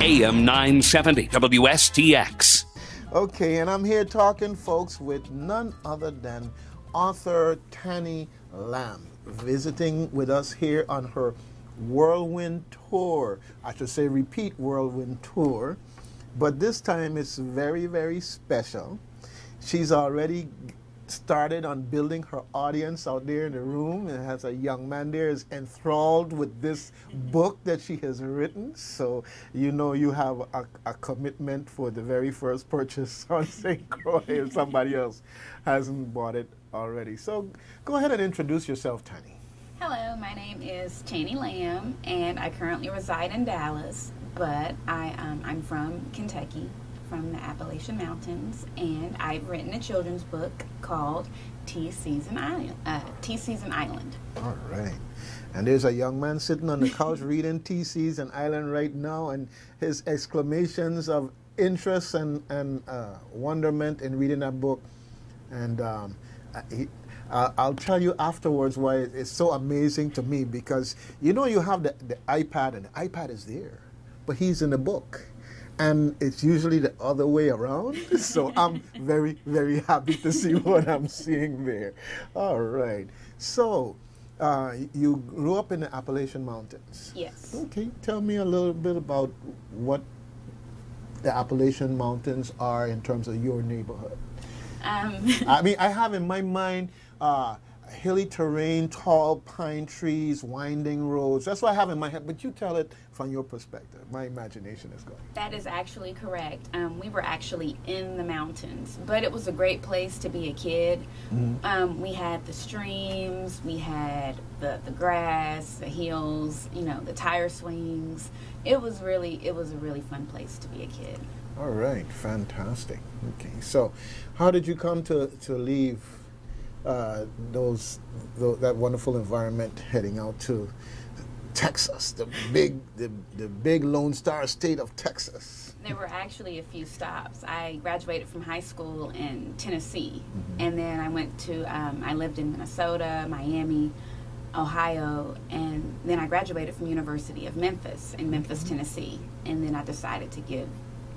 AM 970 WSTX. Okay, and I'm here talking, folks, with none other than author Tani Lamb, visiting with us here on her whirlwind tour. I should say, repeat whirlwind tour, but this time it's very, very special. She's already started on building her audience out there in the room and has a young man there is enthralled with this book that she has written. So you know you have a, a commitment for the very first purchase on st croix if somebody else hasn't bought it already. So go ahead and introduce yourself Tani Hello, my name is Tani Lamb, and I currently reside in Dallas, but I, um, I'm from Kentucky, from the Appalachian Mountains, and I've written a children's book called T Sees an Island. Uh, T Sees an Island. All right. And there's a young man sitting on the couch reading T Sees an Island right now, and his exclamations of interest and, and uh, wonderment in reading that book. And um, he, uh, I'll tell you afterwards why it's so amazing to me because you know you have the, the iPad and the iPad is there, but he's in the book. And it's usually the other way around. So I'm very, very happy to see what I'm seeing there. All right. So uh, you grew up in the Appalachian Mountains. Yes. Okay. Tell me a little bit about what the Appalachian Mountains are in terms of your neighborhood. Um, I mean, I have in my mind uh, hilly terrain, tall pine trees, winding roads. That's what I have in my head. But you tell it from your perspective. My imagination is going. that is actually correct. Um, we were actually in the mountains, but it was a great place to be a kid. Um, we had the streams, we had the, the grass, the hills, you know, the tire swings. It was really, it was a really fun place to be a kid. All right, fantastic. Okay, so how did you come to, to leave uh, those tho- that wonderful environment, heading out to Texas, the big the, the big Lone Star state of Texas? There were actually a few stops. I graduated from high school in Tennessee, and then I went to, um, I lived in Minnesota, Miami, Ohio, and then I graduated from University of Memphis in Memphis, Tennessee, and then I decided to give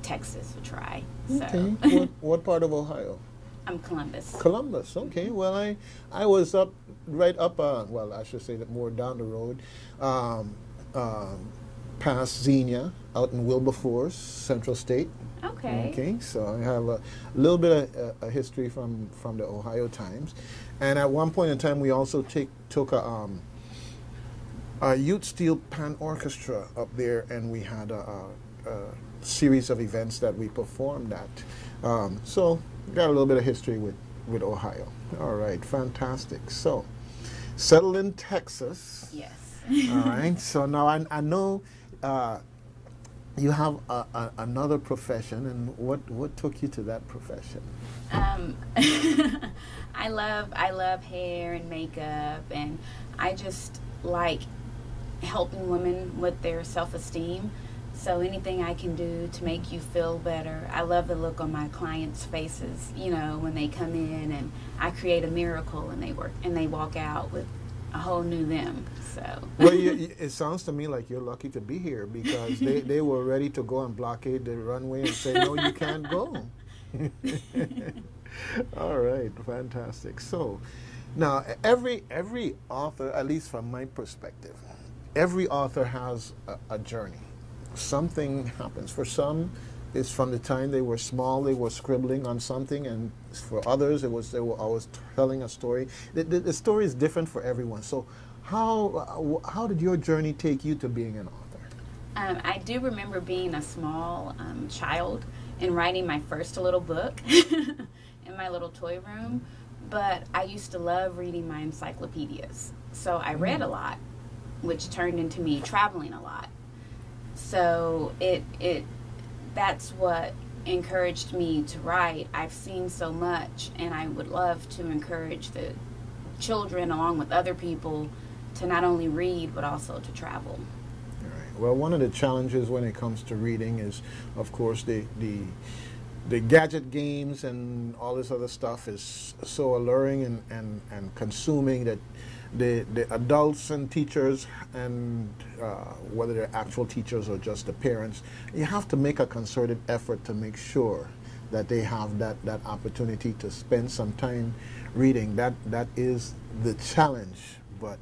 Texas a try. So what, what part of Ohio? I'm Columbus. Columbus. Okay. Well, I I was up right up. Uh, well, I should say that more down the road, um, um, past Xenia, out in Wilberforce, Central State. Okay. Okay. So I have a little bit of uh, a history from from the Ohio Times, and at one point in time, we also take took a. Um, a youth steel pan orchestra up there, and we had a, a, a series of events that we performed at. Um, so got a little bit of history with with Ohio. All right, fantastic. So settled in Texas. Yes. All right. So now I, I know uh, you have a, a, another profession, and what what took you to that profession? Um, I love I love hair and makeup, and I just like helping women with their self esteem. So anything I can do to make you feel better. I love the look on my clients' faces. You know when they come in and I create a miracle, and they work and they walk out with a whole new them. So. Well, you, it sounds to me like you're lucky to be here because they, they were ready to go and blockade the runway and say, no, you can't go. All right, fantastic. So, now every every author, at least from my perspective, every author has a, a journey. Something happens. For some, it's from the time they were small, they were scribbling on something, and for others, it was they were always telling a story. The, the, the story is different for everyone. So, how uh, how did your journey take you to being an author? Um, I do remember being a small um, child and writing my first little book in my little toy room, but I used to love reading my encyclopedias. So I read a lot, which turned into me traveling a lot. So it it that's what encouraged me to write. I've seen so much, and I would love to encourage the children along with other people to not only read but also to travel. Well, one of the challenges when it comes to reading is, of course, the the the gadget games and all this other stuff is so alluring and, and, and consuming that the, the adults and teachers, and uh, whether they're actual teachers or just the parents, you have to make a concerted effort to make sure that they have that, that opportunity to spend some time reading. That that is the challenge, but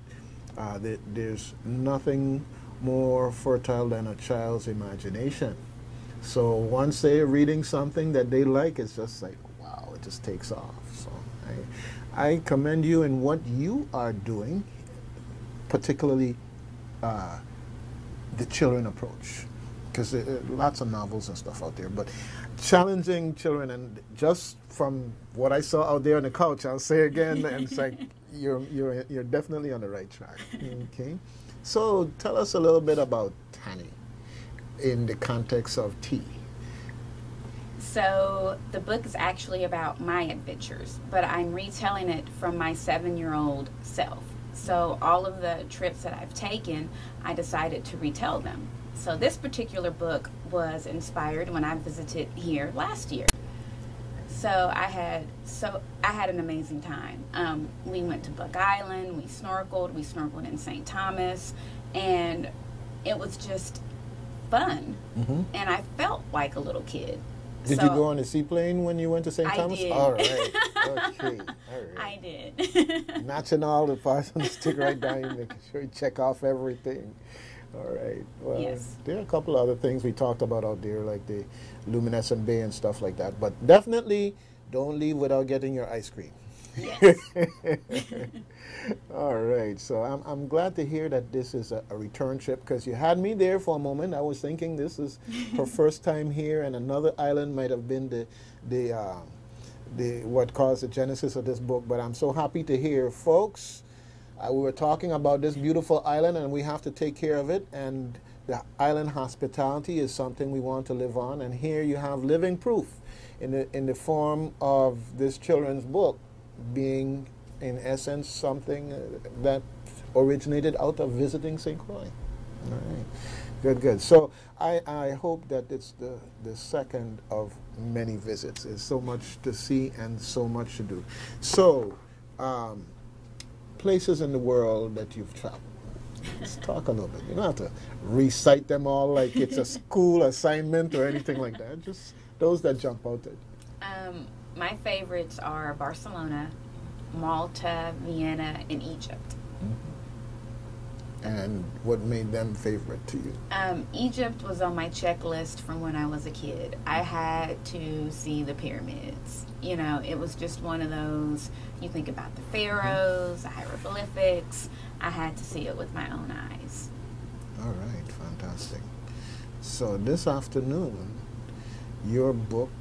uh, the, there's nothing more fertile than a child's imagination. So once they're reading something that they like, it's just like wow, it just takes off. So I commend you in what you are doing, particularly uh, the children approach, because lots of novels and stuff out there, but challenging children and just from what I saw out there on the couch, I'll say again, and it's like you're you're you're definitely on the right track. Okay, so tell us a little bit about Tani in the context of T. So the book is actually about my adventures, but I'm retelling it from my seven-year-old self. So all of the trips that I've taken, I decided to retell them. So this particular book was inspired when I visited here last year. So I had so I had an amazing time. Um, we went to Buck Island, we snorkeled, we snorkeled in St. Thomas, and it was just fun. Mm-hmm. And I felt like a little kid. Did so, you go on a seaplane when you went to St. I Thomas? Did. All right. Okay. All right. I did. Notching all the parts on the stick right down, making sure you check off everything. All right. Well, yes. there are a couple of other things we talked about out there, like the luminescent bay and stuff like that. But definitely don't leave without getting your ice cream. Yes. All right. So I'm, I'm glad to hear that this is a, a return trip because you had me there for a moment. I was thinking this is her first time here, and another island might have been the the uh, the what caused the genesis of this book. But I'm so happy to hear, folks. Uh, we were talking about this beautiful island, and we have to take care of it. And the island hospitality is something we want to live on. And here you have living proof in the in the form of this children's book being in essence something uh, that originated out of visiting St. Croix. All right. Good, good. So I, I hope that it's the, the second of many visits. There's so much to see and so much to do. So, um, places in the world that you've traveled. Let's talk a little bit. You don't have to recite them all like it's a school assignment or anything like that. Just those that jump out at you. Um, my favorites are Barcelona, Malta, Vienna, and Egypt. Mm-hmm. And what made them favorite to you? Um, Egypt was on my checklist from when I was a kid. I had to see the pyramids. You know, it was just one of those. You think about the pharaohs, the hieroglyphics. I had to see it with my own eyes. All right, fantastic. So this afternoon, your book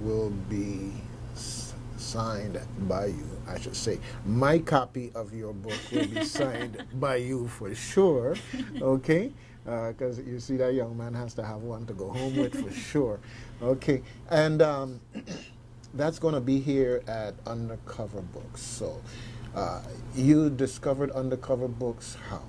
will be signed by you, I should say. My copy of your book will be signed by you for sure, okay? Because uh, you see, that young man has to have one to go home with for sure. Okay, and um, that's going to be here at Undercover Books. So, uh, you discovered Undercover Books how?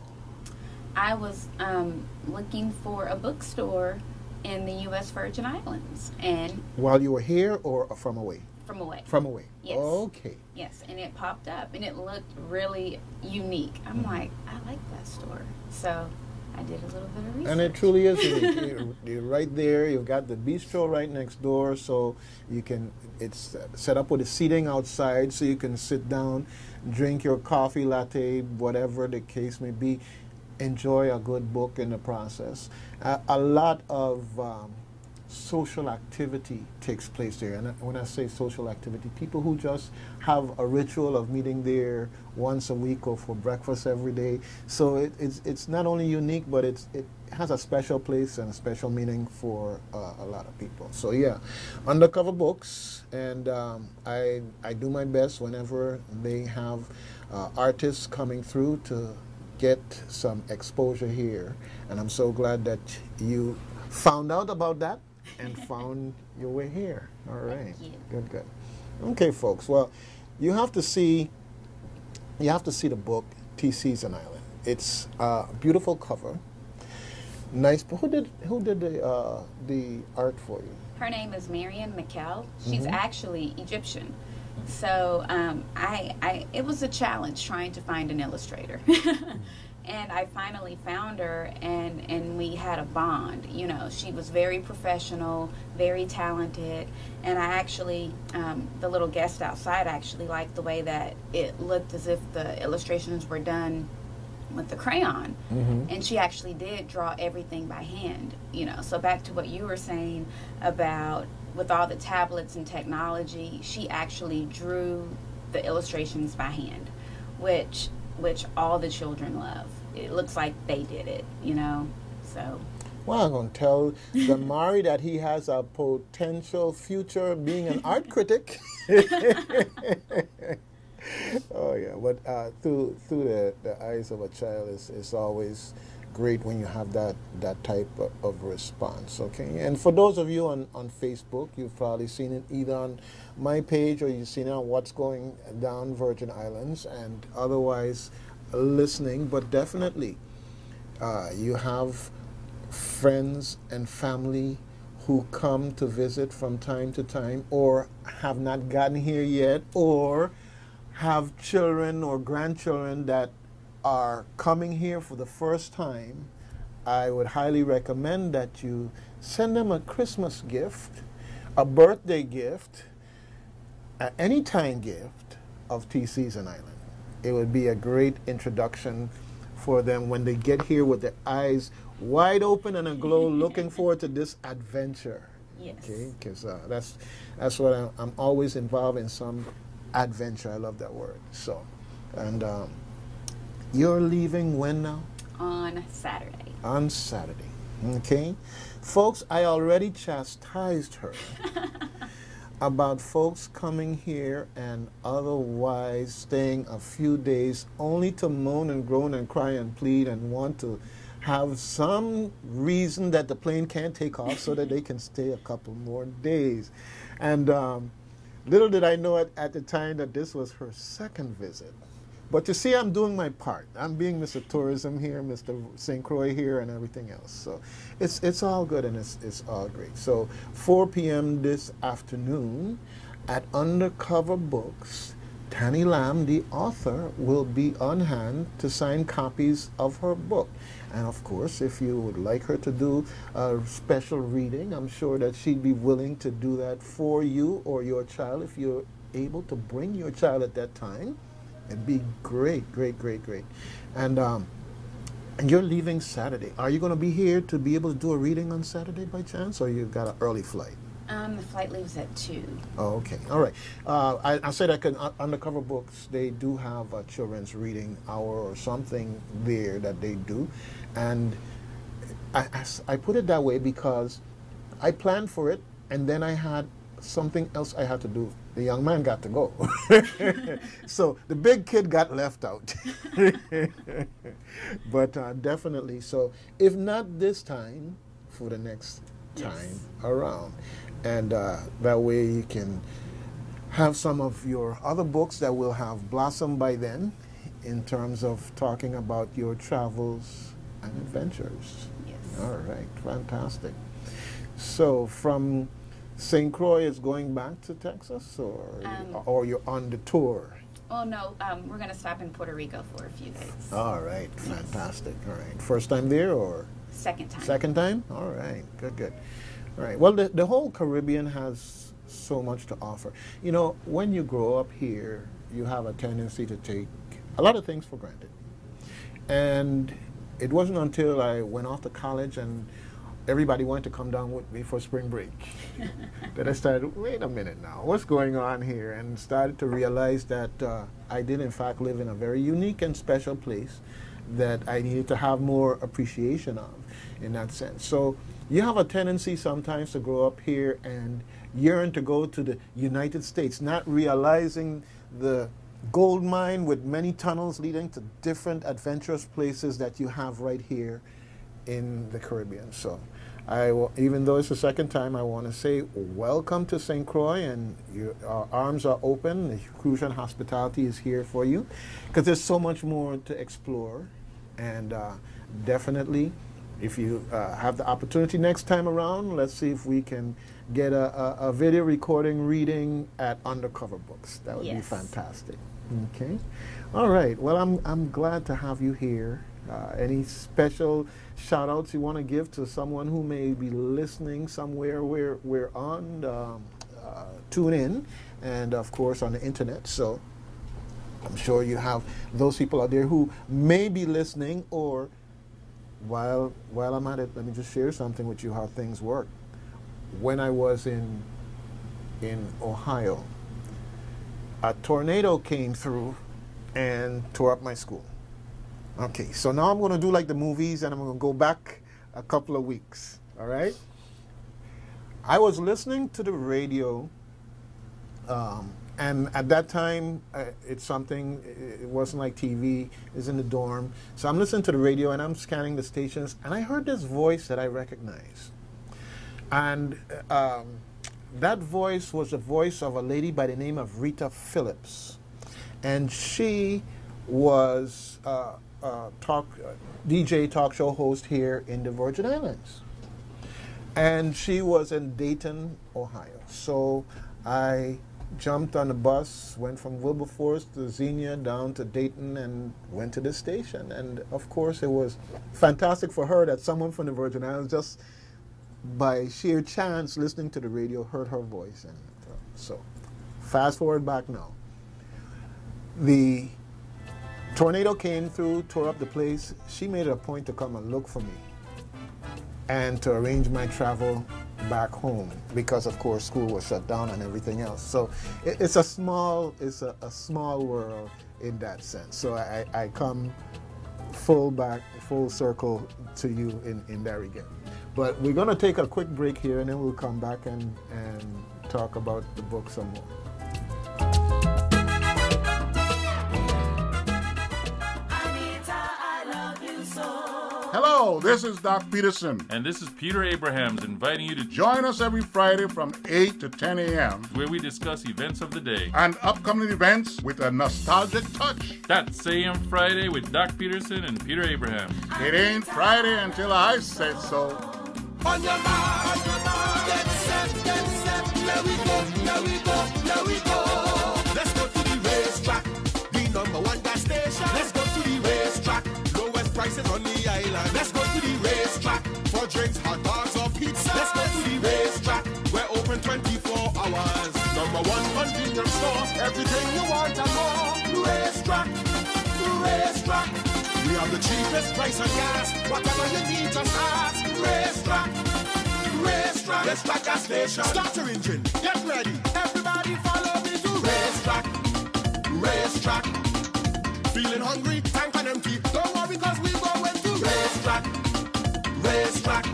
I was um, looking for a bookstore in the U.S. Virgin Islands, and while you were here or from away? From away. From away. Yes. Okay. Yes, and it popped up, and it looked really unique. I'm mm-hmm. like, I like that store, so I did a little bit of research. And it truly is. you're, you're, right there. You've got the bistro right next door, so you can. It's set up with a seating outside, so you can sit down, drink your coffee latte, whatever the case may be enjoy a good book in the process. Uh, a lot of um, social activity takes place there. And when I say social activity, people who just have a ritual of meeting there once a week or for breakfast every day. So it, it's, it's not only unique, but it's, it has a special place and a special meaning for uh, a lot of people. So yeah, Undercover Books, and um, I, I do my best whenever they have uh, artists coming through to get some exposure here. And I'm so glad that you found out about that and found your way here. All right. Good, good. Okay, folks. Well, you have to see you have to see the book T Sees an Island. It's a beautiful cover. Nice. Who did who did the uh, the art for you? Her name is Marian Mekhail. She's mm-hmm. actually Egyptian. So um, I, I, it was a challenge trying to find an illustrator. and I finally found her, and and we had a bond. You know, she was very professional, very talented, and I actually, um, the little guest outside actually liked the way that it looked as if the illustrations were done with the crayon Mm-hmm. and she actually did draw everything by hand you know so back to what you were saying about with all the tablets and technology she actually drew the illustrations by hand which which all the children love. It looks like they did it you know? So. Well, I'm going to tell Damari that he has a potential future being an art critic. oh yeah, but uh, through through the, the eyes of a child is is always great when you have that that type of, response. Okay, and for those of you on on Facebook, you've probably seen it either on my page or you've seen it on what's going down Virgin Islands, and otherwise listening. But definitely, uh, you have friends and family who come to visit from time to time or have not gotten here yet or have children or grandchildren that are coming here for the first time, I would highly recommend that you send them a Christmas gift, a birthday gift, an anytime gift of T Sees an Island. It would be a great introduction for them when they get here with their eyes wide open and aglow, looking forward to this adventure. Yes. Okay, because uh, that's that's what I'm, I'm always involved in some adventure. I love that word. So, and um, you're leaving when now? on saturday On Saturday. Okay, folks. I already chastised her about folks coming here and otherwise staying a few days only to moan and groan and cry and plead and want to have some reason that the plane can't take off so that they can stay a couple more days. And um, little did I know at, at the time that this was her second visit. But you see, I'm doing my part. I'm being Mr. Tourism here, Mr. St. Croix here, and everything else. So it's it's all good and it's it's all great. So 4 p.m. this afternoon at Undercover Books, Tani Lamb, the author, will be on hand to sign copies of her book. And of course, if you would like her to do a special reading, I'm sure that she'd be willing to do that for you or your child if you're able to bring your child at that time. It'd be great, great, great, great. And um, and you're leaving Saturday. Are you going to be here to be able to do a reading on Saturday by chance, or you've got an early flight? um, the flight leaves at 2 Oh, okay. All right. Uh, I, I said I can uh, undercover books. They do have a children's reading hour or something there that they do, and I I put it that way because I planned for it, and then I had something else I had to do. The young man got to go, so the big kid got left out. but uh, definitely, so if not this time, for the next time Yes. around, and uh, that way you can have some of your other books that will have blossomed by then, in terms of talking about your travels and adventures. yes All right, fantastic. So from St. Croix is going back to Texas, or Um, or you're on the tour? oh no um, we're going to stop in puerto rico for a few days All right, fantastic. All right, first time there or second time second time? All right, good, good. All right. Well, the the whole Caribbean has so much to offer. You know, when you grow up here, you have a tendency to take a lot of things for granted, and it wasn't until I went off to college and everybody wanted to come down with me for spring break that I started, wait a minute now, what's going on here? And started to realize that uh, I did, in fact, live in a very unique and special place that I needed to have more appreciation of in that sense. So you have a tendency sometimes to grow up here and yearn to go to the United States, not realizing the gold mine with many tunnels leading to different adventurous places that you have right here in the Caribbean. So, I will, even though it's the second time, I want to say welcome to St. Croix, and your, our arms are open. The Crucian hospitality is here for you, because there's so much more to explore, and uh, definitely if you uh, have the opportunity next time around, let's see if we can get a, a, a video recording reading at Undercover Books. That would be fantastic. Okay. All right. Well, I'm, I'm glad to have you here. Uh, any special shout outs you want to give to someone who may be listening somewhere where we're on? Um, uh, tune in, and of course on the internet. So I'm sure you have those people out there who may be listening or while while I'm at it, let me just share something with you how things work. When I was in in Ohio, a tornado came through and tore up my school. Okay, so now I'm going to do like the movies and I'm going to go back a couple of weeks. All right? I was listening to the radio um, and at that time, uh, it's something, it wasn't like TV, it's in the dorm. So I'm listening to the radio and I'm scanning the stations, and I heard this voice that I recognized. And um, that voice was the voice of a lady by the name of Rita Phillips. And she was uh, uh, talk, uh, DJ talk show host here in the Virgin Islands and she was in Dayton, Ohio. So I jumped on the bus, went from Wilberforce to Xenia down to Dayton, and went to the station. And of course, it was fantastic for her that someone from the Virgin Islands, just by sheer chance, listening to the radio, heard her voice. And uh, so, fast forward back now. The tornado came through, tore up the place. She made it a point to come and look for me and to arrange my travel back home because of course school was shut down and everything else. So it, it's a small it's a, a small world in that sense. So I, I come full back full circle to you in, in that regard. But we're going to take a quick break here and then we'll come back and, and talk about the book some more Hello, this is Doc Peterson. And this is Peter Abrahams inviting you to join Join us every Friday from 8 to 10 a.m. where we discuss events of the day. and upcoming events with a nostalgic touch. That's AM Friday with Doc Peterson and Peter Abrahams. It ain't Friday until I say so. On your mark, get set, get set. Here we go, here we go, here we go. Let's go to the racetrack, the number one gas station. Let's go to the racetrack, lowest prices on the island. Let's go to the racetrack drinks, hot dogs or pizza. Let's go to the racetrack, we're open 24 hours. Number one convenience store, everything you want and more. Racetrack, racetrack. We have the cheapest price on gas. Whatever you need, just ask. Racetrack, racetrack. Racetrack gas station. Start your engine. Get ready. Everybody follow me to racetrack, racetrack. Feeling hungry? Tank on empty. Don't worry, cause we going to racetrack, racetrack.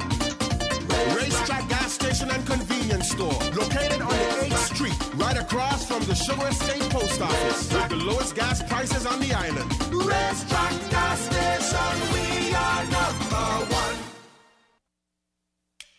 Racetrack gas station and convenience store located on the 8th Street, right across from the Sugar Estate Post Office, with the lowest gas prices on the island. Racetrack gas station, we are number one.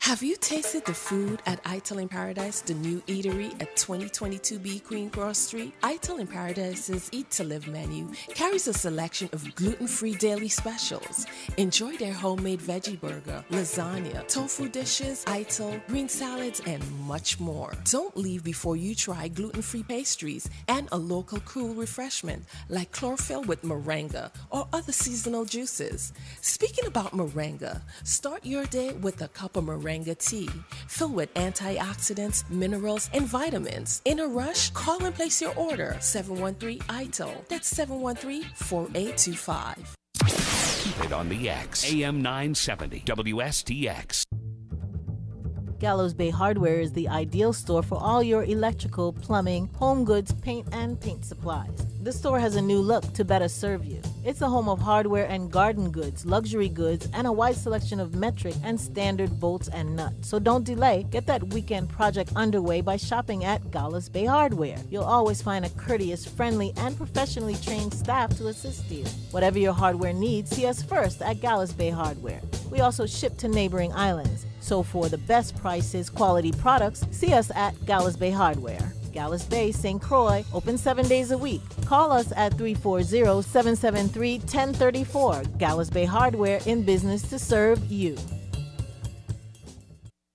Have you tasted the food at Ital in Paradise, the new eatery at 2022B Queen Cross Street? Ital in Paradise's Eat to Live menu carries a selection of gluten-free daily specials. Enjoy their homemade veggie burger, lasagna, tofu dishes, Ital, green salads, and much more. Don't leave before you try gluten-free pastries and a local cool refreshment like chlorophyll with moringa or other seasonal juices. Speaking about moringa, start your day with a cup of moringa tea filled with antioxidants, minerals, and vitamins. In a rush, call and place your order 713 ITAL. That's 713 4825. Keep it on the X. AM 970 WSTX. Gallows Bay Hardware is the ideal store for all your electrical, plumbing, home goods, paint, and paint supplies. The store has a new look to better serve you. It's a home of hardware and garden goods, luxury goods, and a wide selection of metric and standard bolts and nuts. So don't delay. Get that weekend project underway by shopping at Gallows Bay Hardware. You'll always find a courteous, friendly, and professionally trained staff to assist you. Whatever your hardware needs, see us first at Gallows Bay Hardware. We also ship to neighboring islands. So for the best prices, quality products, see us at Gallows Bay Hardware. Gallows Bay, St. Croix, open seven days a week. Call us at 340 773 1034. Gallows Bay Hardware in business to serve you.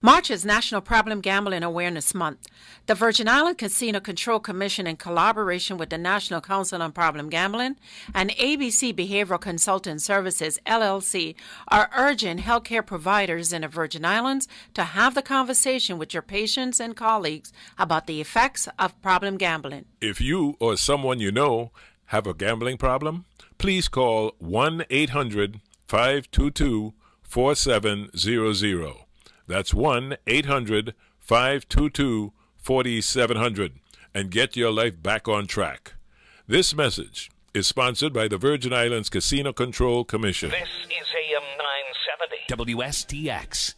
March is National Problem Gambling Awareness Month. The Virgin Island Casino Control Commission, in collaboration with the National Council on Problem Gambling and ABC Behavioral Consulting Services, LLC, are urging healthcare providers in the Virgin Islands to have the conversation with your patients and colleagues about the effects of problem gambling. If you or someone you know have a gambling problem, please call 1 800 522 4700. That's 1 800 522 4700 and get your life back on track. This message is sponsored by the Virgin Islands Casino Control Commission. This is AM 970 WSTX.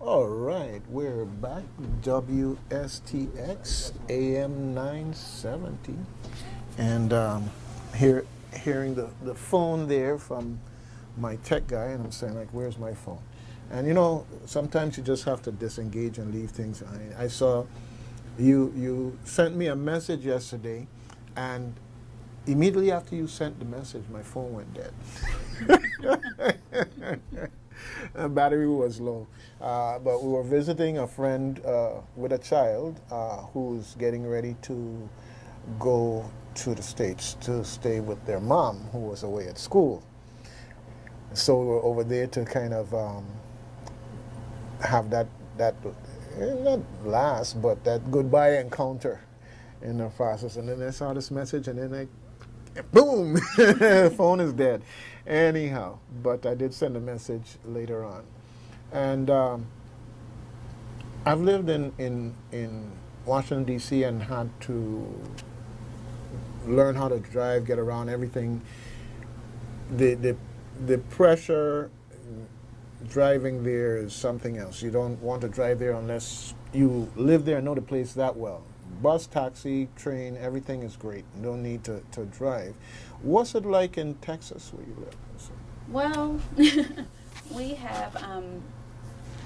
All right, we're back. WSTX AM 970. And um, here, hearing the, the phone there from my tech guy, and I'm saying, like, where's my phone? And you know, sometimes you just have to disengage and leave things. I, I saw you, you sent me a message yesterday, and immediately after you sent the message, my phone went dead. the battery was low. Uh, but we were visiting a friend uh, with a child uh, who's getting ready to go to the States to stay with their mom, who was away at school. So we were over there to kind of um, have that, that eh, not last, but that goodbye encounter in the process. And then I saw this message, and then I boom, phone is dead. Anyhow, but I did send a message later on. And um, I've lived in, in, in Washington, D.C., and had to learn how to drive, get around, everything. The, the, the pressure driving there is something else. You don't want to drive there unless you live there and know the place that well. Bus, taxi, train, everything is great. You don't need to, to drive. What's it like in Texas where you live? Well, we have um,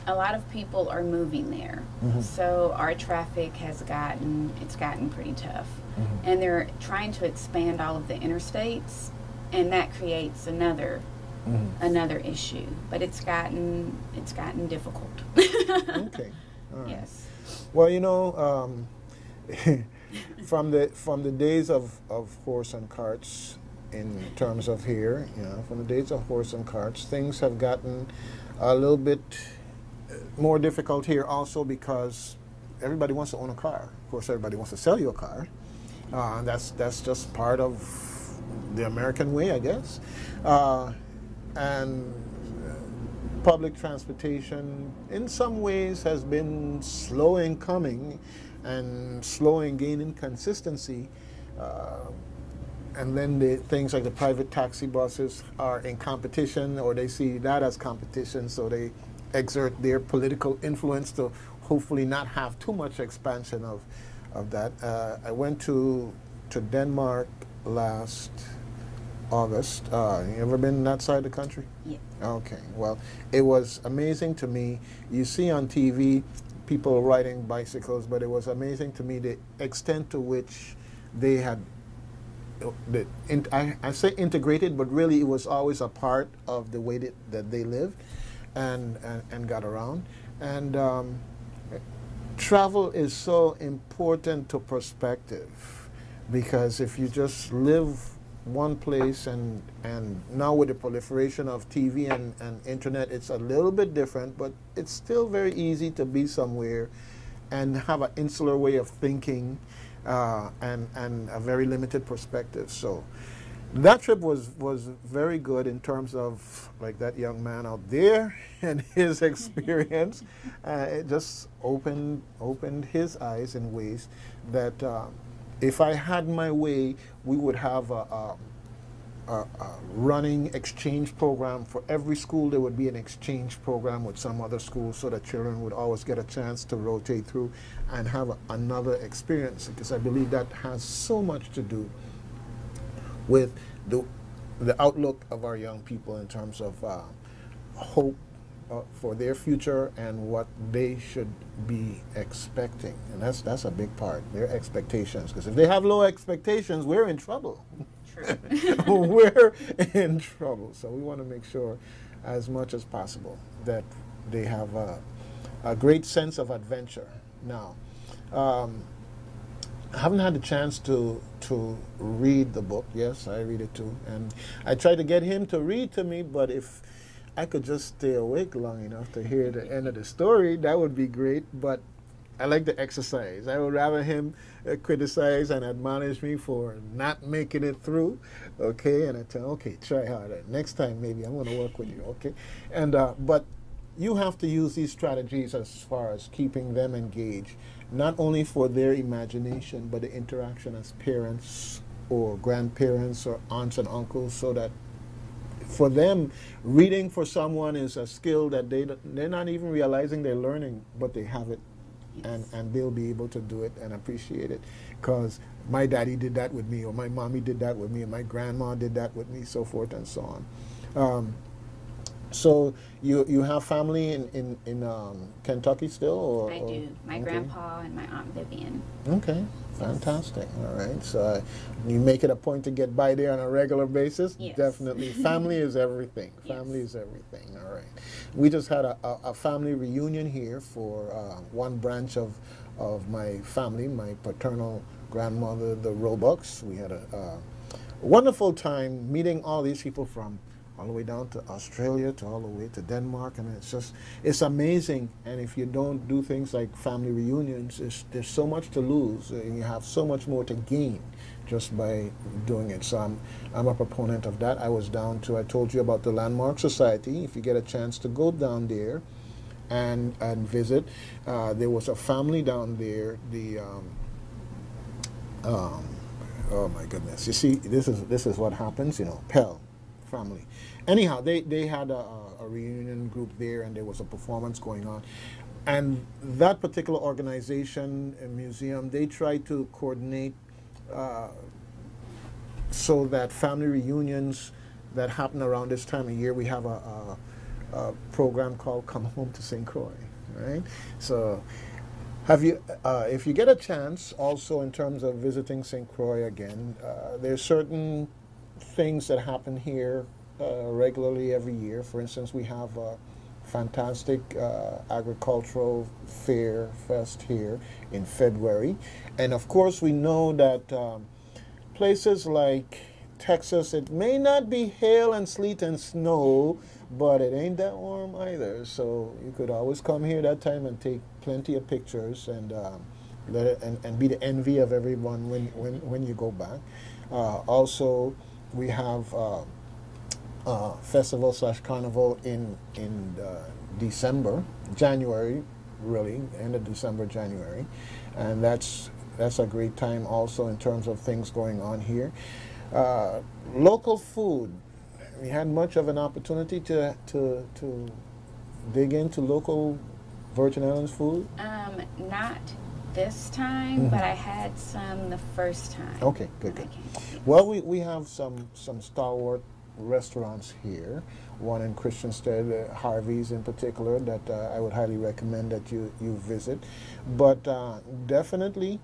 a lot of people are moving there, Mhm. so our traffic has gotten it's gotten pretty tough, Mhm. and they're trying to expand all of the interstates, and that creates another Mhm. another issue. But it's gotten it's gotten difficult. okay. Right. Yes. Well, you know, um, from the from the days of, of horse and carts, in terms of here, you know, from the days of horse and carts, things have gotten a little bit uh, more difficult here. Also, because everybody wants to own a car. Of course, everybody wants to sell you a car. Uh, that's that's just part of the American way, I guess. Uh, and public transportation in some ways has been slow in coming and slow in gaining consistency. Uh, and then the things like the private taxi buses are in competition or they see that as competition, so they exert their political influence to hopefully not have too much expansion of, of that. Uh, I went to, to Denmark last August. Uh, you ever been that side of the country? Yeah. Okay. Well, it was amazing to me. You see on TV people riding bicycles, but it was amazing to me the extent to which they had. The, in, I, I say integrated, but really it was always a part of the way that, that they lived and, and, and got around. And um, travel is so important to perspective because if you just live one place and and now with the proliferation of TV and, and internet it's a little bit different but it's still very easy to be somewhere and have an insular way of thinking uh, and and a very limited perspective. So that trip was was very good in terms of like that young man out there and his experience uh, it just opened opened his eyes in ways that uh, if I had my way, we would have a, a, a, a running exchange program for every school. There would be an exchange program with some other school, so that children would always get a chance to rotate through and have a, another experience. Because I believe that has so much to do with the the outlook of our young people in terms of uh, hope uh, for their future and what they should be expecting, and that's that's a big part. Their expectations, because if they have low expectations, we're in trouble. we're in trouble. So we want to make sure, as much as possible, that they have a, a great sense of adventure. Now, um, I haven't had the chance to to read the book. Yes, I read it too, and I tried to get him to read to me. But if I could just stay awake long enough to hear the end of the story, that would be great. But I like the exercise. I would rather him uh, criticize and admonish me for not making it through, okay? And I tell, okay, try harder. Next time, maybe I'm going to work with you, okay? And uh, but you have to use these strategies as far as keeping them engaged, not only for their imagination, but the interaction as parents or grandparents or aunts and uncles, so that for them, reading for someone is a skill that they they're not even realizing they're learning, but they have it, and and they'll be able to do it and appreciate it, because my daddy did that with me, or my mommy did that with me, and my grandma did that with me, so forth and so on. Um, so you you have family in in, in um, Kentucky still, or I do. My okay. grandpa and my aunt Vivian. Okay, fantastic. All right, so uh, you make it a point to get by there on a regular basis. Yes. Definitely, family is everything. Family is everything. All right, we just had a, a, a family reunion here for uh, one branch of of my family, my paternal grandmother, the Roebucks. We had a, uh wonderful time meeting all these people from all the way down to Australia to all the way to Denmark, and it's just it's amazing. And if you don't do things like family reunions, there's so much to lose, and you have so much more to gain just by doing it. So I'm I'm a proponent of that. I was down to I told you about the Landmark Society. If you get a chance to go down there and and visit, uh, there was a family down there. The um, um, oh my goodness! You see, this is this is what happens. You know, Pell family. Anyhow, they they had a, a reunion group there, and there was a performance going on. And that particular organization museum, they tried to coordinate uh, so that family reunions that happen around this time of year, we have a, a, a program called Come Home to St. Croix, right? So have you, uh, if you get a chance, also in terms of visiting St. Croix again, uh, there's certain things that happen here regularly every year. For instance, we have a fantastic uh, agricultural fair fest here in February, and of course, we know that um, places like Texas, it may not be hail and sleet and snow, but it ain't that warm either. So you could always come here that time and take plenty of pictures and um, let it, and, and be the envy of everyone when when, when you go back. Uh, also, we have uh, uh, festival slash carnival in in uh, December, January, really end of December, January, and that's that's a great time also in terms of things going on here. Uh, local food, we had much of an opportunity to to to dig into local Virgin Islands food. Um, not this time, Mhm. but I had some the first time. Okay, good, good. Well, we, we have some, some stalwart restaurants here. One in Christiansted, uh, Harvey's in particular, that uh, I would highly recommend that you, you visit. But uh, definitely,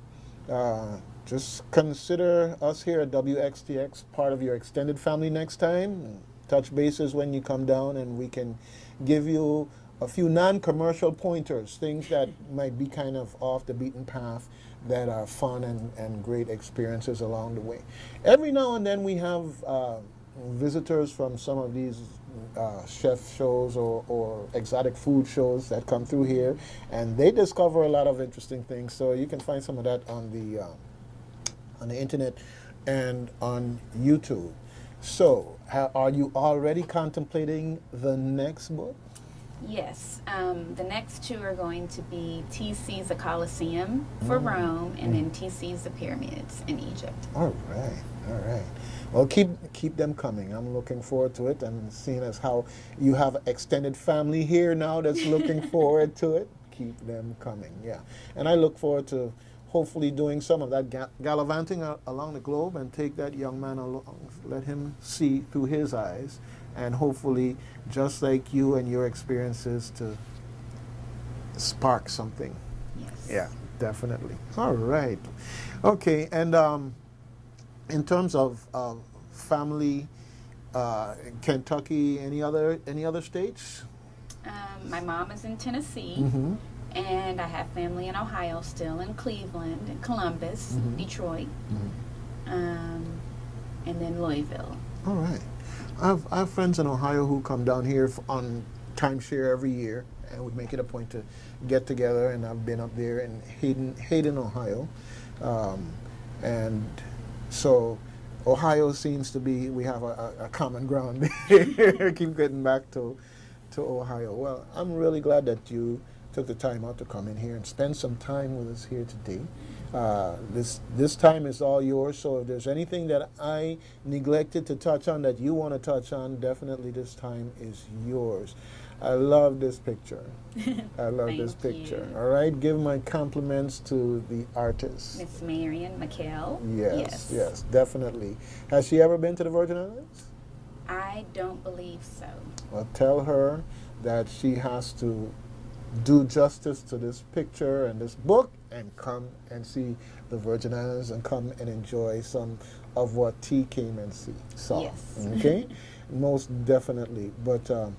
uh, just consider us here at WSTX part of your extended family next time. Touch bases when you come down, and we can give you a few non-commercial pointers, things that might be kind of off the beaten path that are fun and, and great experiences along the way. Every now and then we have uh, visitors from some of these uh, chef shows or, or exotic food shows that come through here, and they discover a lot of interesting things. So you can find some of that on the uh, on the internet and on YouTube. So, ha- are you already contemplating the next book? Yes. Um, the next two are going to be T Sees the Colosseum for Mm. Rome, and then T Sees the Pyramids in Egypt. All right, all right. Well, keep keep them coming. I'm looking forward to it, and seeing as how you have extended family here now that's looking forward to it, keep them coming. Yeah, and I look forward to hopefully doing some of that ga- gallivanting a- along the globe and take that young man along, let him see through his eyes, and hopefully, just like you and your experiences, to spark something. Yes. Yeah, definitely. All right. Okay, and um, in terms of uh, family, uh, Kentucky, any other any other states? Um, my mom is in Tennessee, Mm-hmm. and I have family in Ohio still, in Cleveland, and Columbus, Mhm. Detroit, um, and then Louisville. All right. I have, I have friends in Ohio who come down here on timeshare every year, and we make it a point to get together. And I've been up there in Hayden, Hayden, Ohio, um, and so Ohio seems to be we have a, a, common ground. Keep getting back to to Ohio. Well, I'm really glad that you took the time out to come in here and spend some time with us here today. Uh, this this time is all yours. So if there's anything that I neglected to touch on that you want to touch on, definitely this time is yours. I love this picture. I love this picture. you. All right, give my compliments to the artist. Miss Marian Mekhail. Yes, yes, definitely. Has she ever been to the Virgin Islands? I don't believe so. Well, tell her that she has to do justice to this picture and this book and come and see the Virgin Islands and come and enjoy some of what T came and see saw. Yes. Okay, most definitely. But um,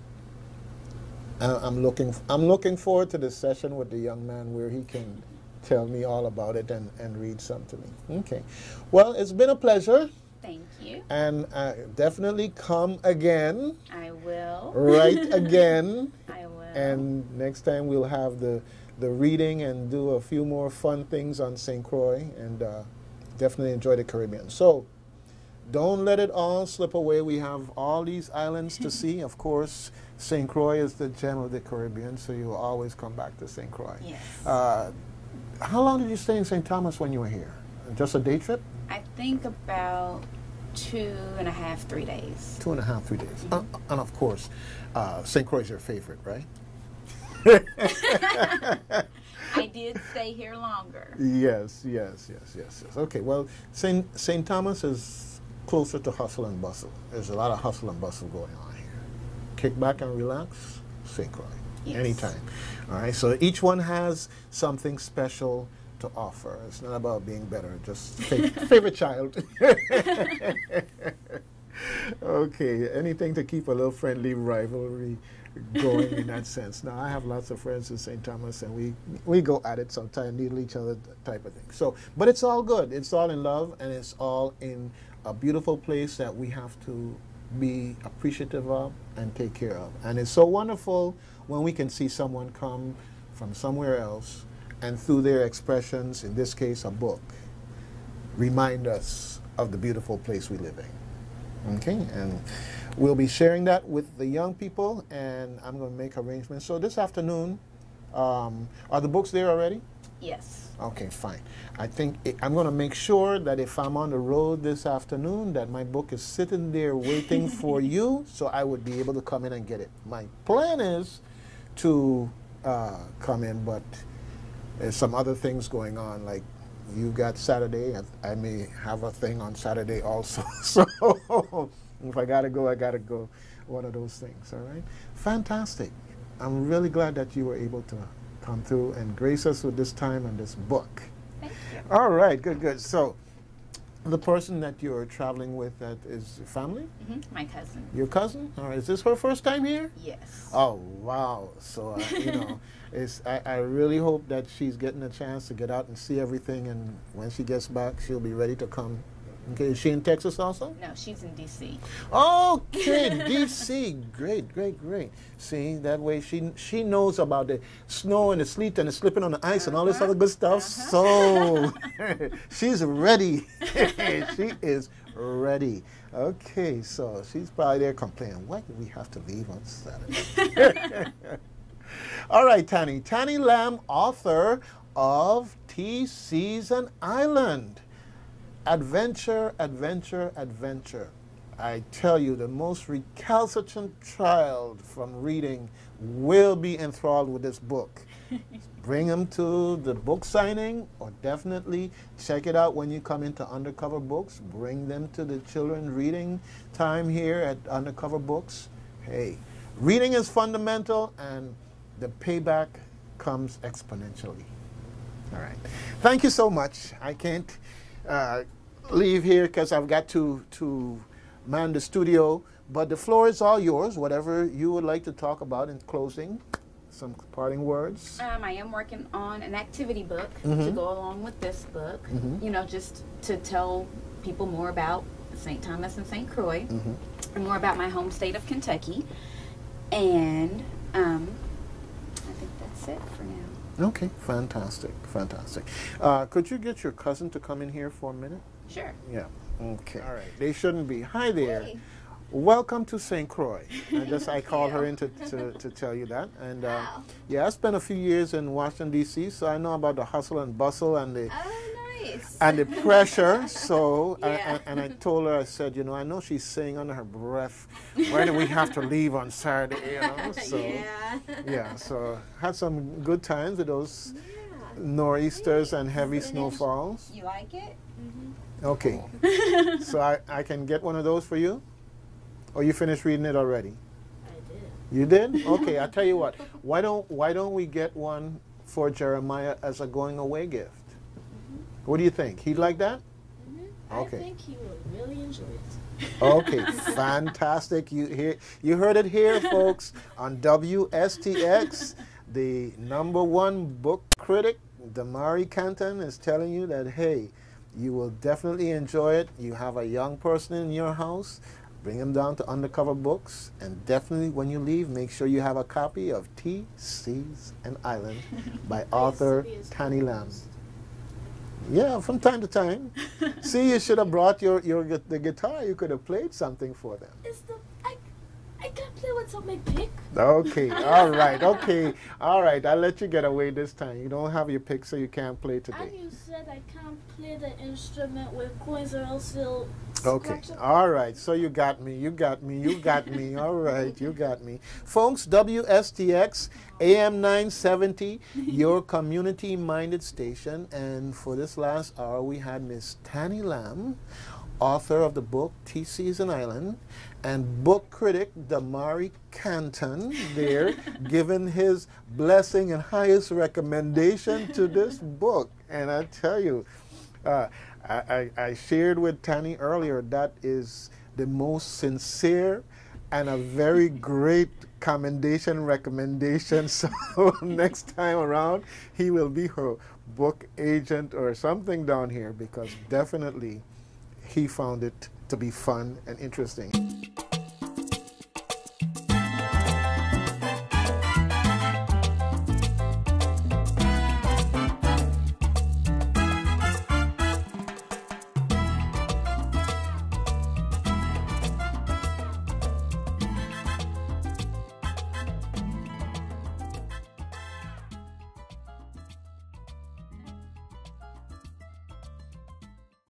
I'm looking I'm looking forward to the session with the young man where he can tell me all about it and, and read some to me. Okay. Well, it's been a pleasure. Thank you. And uh, definitely come again. I will. Right again. I will. And next time we'll have the the reading and do a few more fun things on St. Croix and uh, definitely enjoy the Caribbean. So don't let it all slip away. We have all these islands to see. Of course, St. Croix is the gem of the Caribbean, so you'll always come back to St. Croix. Yes. Uh, how long did you stay in St. Thomas when you were here? Just a day trip? I think about two and a half, three days. Two and a half, three days. Uh, and of course, uh, St. Croix is your favorite, right? I did stay here longer. Yes, yes, yes, yes, yes. Okay, well, St. St. Thomas is closer to hustle and bustle. There's a lot of hustle and bustle going on here. Kick back and relax, St. Croix, Yes. anytime. All right, so each one has something special to offer. It's not about being better, just fa- favorite child. okay, anything to keep a little friendly rivalry going in that sense. Now, I have lots of friends in St. Thomas, and we we go at it sometimes, needle each other, type of thing. So, but it's all good. It's all in love, and it's all in a beautiful place that we have to be appreciative of and take care of. And it's so wonderful when we can see someone come from somewhere else, and through their expressions, in this case, a book, remind us of the beautiful place we live in. Okay, and we'll be sharing that with the young people, and I'm going to make arrangements. So this afternoon, um, are the books there already? Yes. Okay, fine. I think i I'm going to make sure that if I'm on the road this afternoon, that my book is sitting there waiting for you, so I would be able to come in and get it. My plan is to uh, come in, but there's some other things going on, like you got Saturday, and I may have a thing on Saturday also. so if I gotta go, I gotta go. One of those things. All right. Fantastic. I'm really glad that you were able to come through and grace us with this time and this book. All right. Good. Good. So, the person that you're traveling with that is family, hmm My cousin. your cousin. All right. Is this her first time here? Yes. Oh wow! So uh, you know, it's I, I really hope that she's getting a chance to get out and see everything, and when she gets back, she'll be ready to come. Okay, is she in Texas also? No, she's in D.C. Okay, DC. Great, great, great. See, that way she she knows about the snow and the sleet and the slipping on the ice and all this other uh-huh, good stuff. Uh-huh. So she's ready. she is ready. Okay, so she's probably there complaining, why do we have to leave on Saturday? all right, Tani. Tani Lamb, author of T Sees an Island. Adventure, adventure, adventure. I tell you, the most recalcitrant child from reading will be enthralled with this book. bring them to the book signing or definitely check it out when you come into Undercover Books. Bring them to the children reading time here at Undercover Books. Hey, reading is fundamental and the payback comes exponentially. All right. Thank you so much. I can't uh, leave here because I've got to, to man the studio, but the floor is all yours. Whatever you would like to talk about in closing, some parting words. Um, I am working on an activity book to Mhm. go along with this book. Mhm. You know, just to tell people more about St. Thomas and St. Croix, Mhm. and more about my home state of Kentucky. And um, I think that's it for now. Okay, fantastic, fantastic. Uh, could you get your cousin to come in here for a minute? Sure. Yeah. Okay. All right. They shouldn't be. Hi there. Welcome to St. Croix. I just I called her in to, to, to tell you that. And uh, yeah, I spent a few years in Washington D.C., so I know about the hustle and bustle and the nice. and the pressure. So, Yeah. and, and I told her, I said, you know, I know she's saying under her breath, why do we have to leave on Saturday? You know, so Yeah. yeah. So had some good times with those nor'easters and heavy snowfalls. You like it? Mm-hmm. Okay. so I, I can get one of those for you? Or you finished reading it already? I did. You did? Okay, I'll tell you what. Why don't why don't we get one for Jeremiah as a going away gift? What do you think? He'd like that? Mm-hmm. Okay. I think he would really enjoy it. Okay, fantastic. You hear you heard it here, folks, on WSTX. The number one book critic, Damari Canton, is telling you that hey, you will definitely enjoy it. You have a young person in your house, bring them down to Undercover Books, and definitely when you leave, make sure you have a copy of T, Sees an Island by author Tani Lamb. Yeah, from time to time. See, you should have brought your, your the guitar. You could have played something for them. It's the I I can't play what's on my pick. Okay, all right, okay, all right. I'll let you get away this time. You don't have your pick, so you can't play today. And you said I can't play the instrument with coins or else it'll Okay, all right. So you got me, you got me, you got me. All right, you got me. Folks, WSTX AM 970, your community minded station. And for this last hour, we had Miss Tani Lamb, author of the book T Sees an Island, and book critic Damari Canton there, giving his blessing and highest recommendation to this book. And I tell you, uh, I, I, shared with Tani earlier that is the most sincere and a very great commendation recommendation. So next time around, he will be her book agent or something down here because definitely he found it to be fun and interesting.